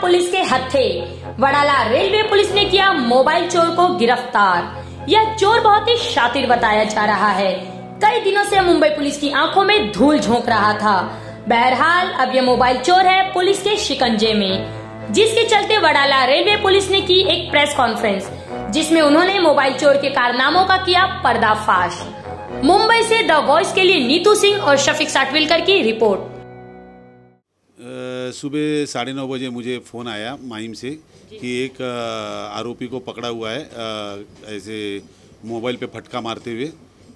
Police के हत्थे। Wadala railway police ने किया मोबाइल चोर को गिरफ़्तार। यह चोर बहुत ही शातिर बताया जा रहा है। कई दिनों से मुंबई पुलिस की आँखों में धूल झोंक रहा था। बहरहाल, अब यह मोबाइल चोर है पुलिस के शिकंजे में। जिसके चलते वडाला रेलवे पुलिस ने की एक प्रेस कॉन्फ्रेंस, जिसमें उन्होंने मोबाइल चोर के कारनामों का किया पर्दाफाश। मुंबई से द वॉइस के लिए नीतू सिंह और शफिक साटविलकर की रिपोर्ट। सुबह साढ़े नौ बजे मुझे फ़ोन आया माहिम से कि एक आरोपी को पकड़ा हुआ है ऐसे मोबाइल पे फटका मारते हुए।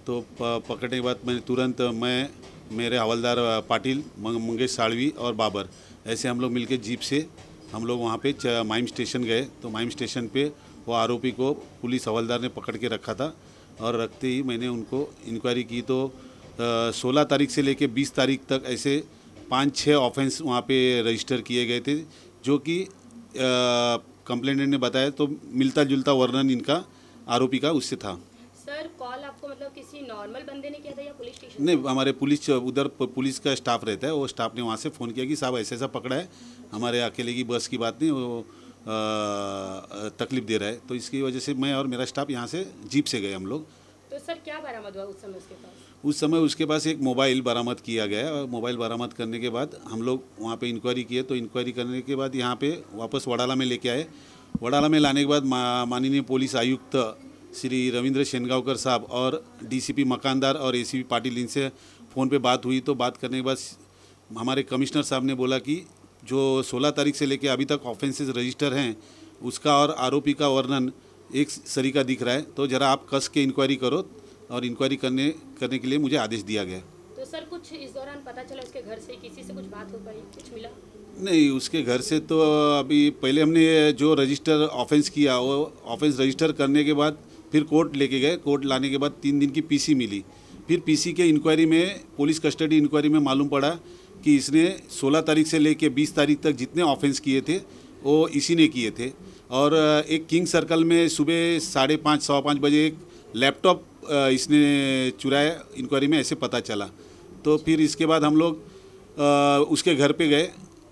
तो पकड़ने के बाद मैंने तुरंत मैं मेरे हवलदार पाटिल मंग- मंगेश साड़वी और बाबर ऐसे हम लोग मिलके जीप से हम लोग वहाँ पे माइम स्टेशन गए। तो माइम स्टेशन पे वो आरोपी को पुलिस हवलदार ने पकड़ के रखा था और रखते ही मैंने उनको इंक्वायरी की। तो सोलह तारीख से लेके बीस तारीख तक ऐसे पाँच छः ऑफेंस वहाँ पे रजिस्टर किए गए थे जो कि कंप्लेनेंट ने बताया तो मिलता जुलता वर्णन इनका आरोपी का उससे था। सर कॉल आपको मतलब किसी नॉर्मल बंदे ने किया था या पुलिस स्टेशन नहीं हमारे पुलिस उधर पुलिस का स्टाफ रहता है वो स्टाफ ने वहाँ से फ़ोन किया कि साहब ऐसे ऐसा पकड़ा है हमारे अकेले की बस की बात नहीं वो तकलीफ़ दे रहा है। तो इसकी वजह से मैं और मेरा स्टाफ यहाँ से जीप से गए हम लोग। तो सर क्या बरामद हुआ उस समय उसके पास? उस समय उसके पास एक मोबाइल बरामद किया गया और मोबाइल बरामद करने के बाद हम लोग वहाँ पे इंक्वायरी किए तो इंक्वायरी करने के बाद यहाँ पे वापस वडाला में लेके आए। वडाला में लाने के बाद माननीय पुलिस आयुक्त श्री रविंद्र शेनगांवकर साहब और डीसीपी मकानदार और एसीपी पाटिल इनसे फ़ोन पे बात हुई तो बात करने के बाद हमारे कमिश्नर साहब ने बोला कि जो 16 तारीख से लेकर अभी तक ऑफेंसेस रजिस्टर हैं, उसका और आरोपी का वर्णन एक सरीका दिख रहा है। तो ज़रा आप कस के इंक्वायरी करो और इंक्वायरी करने करने के लिए मुझे आदेश दिया गया। तो सर कुछ इस दौरान पता चला उसके घर से किसी से कुछ बात हो पाई कुछ मिला? नहीं उसके घर से तो अभी पहले हमने जो रजिस्टर ऑफेंस किया वो ऑफेंस रजिस्टर करने के बाद फिर कोर्ट लेके गए। कोर्ट लाने के बाद तीन दिन की पीसी मिली। फिर पीसी के इंक्वायरी में पुलिस कस्टडी इंक्वायरी में मालूम पड़ा कि इसने 16 तारीख से लेके 20 तारीख तक जितने ऑफेंस किए थे वो इसी ने किए थे। और एक किंग सर्कल में सुबह साढ़े पाँच सवा पाँच बजे एक लैपटॉप इसने चुराया इंक्वायरी में ऐसे पता चला। तो फिर इसके बाद हम लोग उसके घर पे गए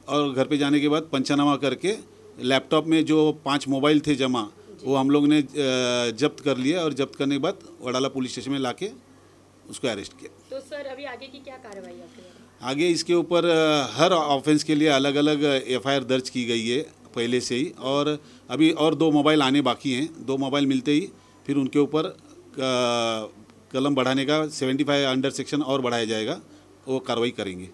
और घर पे जाने के बाद पंचनामा करके लैपटॉप में जो पाँच मोबाइल थे जमा वो हम लोग ने जब्त कर लिया और जब्त करने के बाद वडाला पुलिस स्टेशन में लाके उसको अरेस्ट किया। तो सर अभी आगे की क्या कार्रवाई? आगे इसके ऊपर हर ऑफेंस के लिए अलग अलग एफआईआर दर्ज की गई है पहले से ही। और अभी और दो मोबाइल आने बाकी हैं। दो मोबाइल मिलते ही फिर उनके ऊपर कलम बढ़ाने का 75 अंडर सेक्शन और बढ़ाया जाएगा वो कार्रवाई करेंगे।